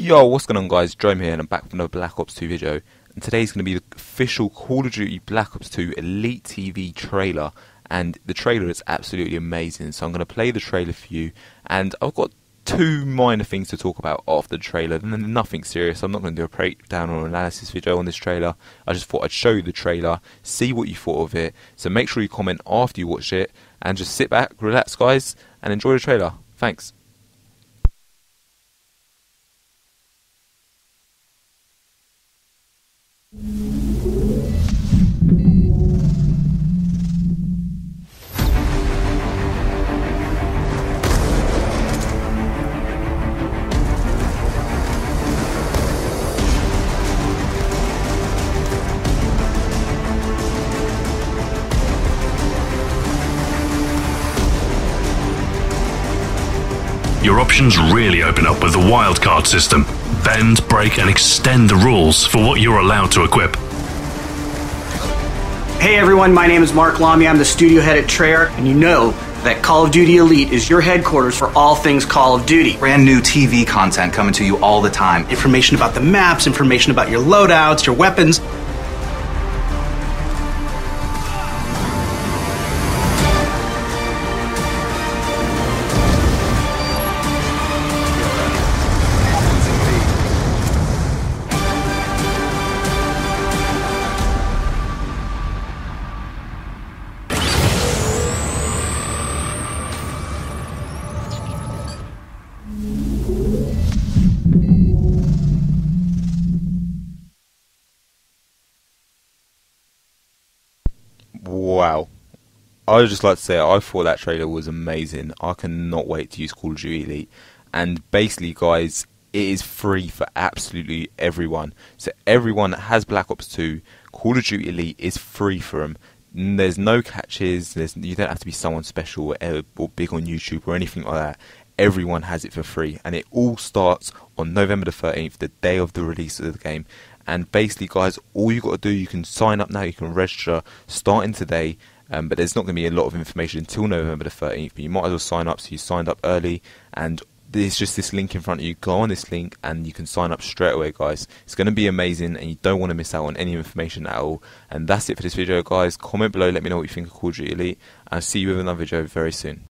Yo, what's going on guys? Jerome here and I'm back with another Black Ops 2 video. And today's going to be the official Call of Duty Black Ops 2 Elite TV trailer. And the trailer is absolutely amazing. So I'm going to play the trailer for you. And I've got two minor things to talk about after the trailer. And nothing serious. I'm not going to do a breakdown or analysis video on this trailer. I just thought I'd show you the trailer, see what you thought of it. So make sure you comment after you watch it. And just sit back, relax guys, and enjoy the trailer. Thanks. Your options really open up with the wildcard system. Bend, break, and extend the rules for what you're allowed to equip. Hey everyone, my name is Mark Lamia. I'm the studio head at Treyarch, and you know that Call of Duty Elite is your headquarters for all things Call of Duty. Brand new TV content coming to you all the time. Information about the maps, information about your loadouts, your weapons. Wow. I would just like to say I thought that trailer was amazing. I cannot wait to use Call of Duty Elite. And basically, guys, it is free for absolutely everyone. So everyone that has Black Ops 2, Call of Duty Elite is free for them. There's no catches. There's you don't have to be someone special or, or big on YouTube or anything like that. Everyone has it for free, and it all starts on November the 13th, the day of the release of the game. And basically, guys, all you got to do, you can sign up now, you can register starting today. Um, but there's not going to be a lot of information until November the 13th. But you might as well sign up so you signed up early. And there's just this link in front of you. Go on this link and you can sign up straight away, guys. It's going to be amazing and you don't want to miss out on any information at all. And that's it for this video, guys. Comment below, let me know what you think of Call of Duty Elite. And I'll see you with another video very soon.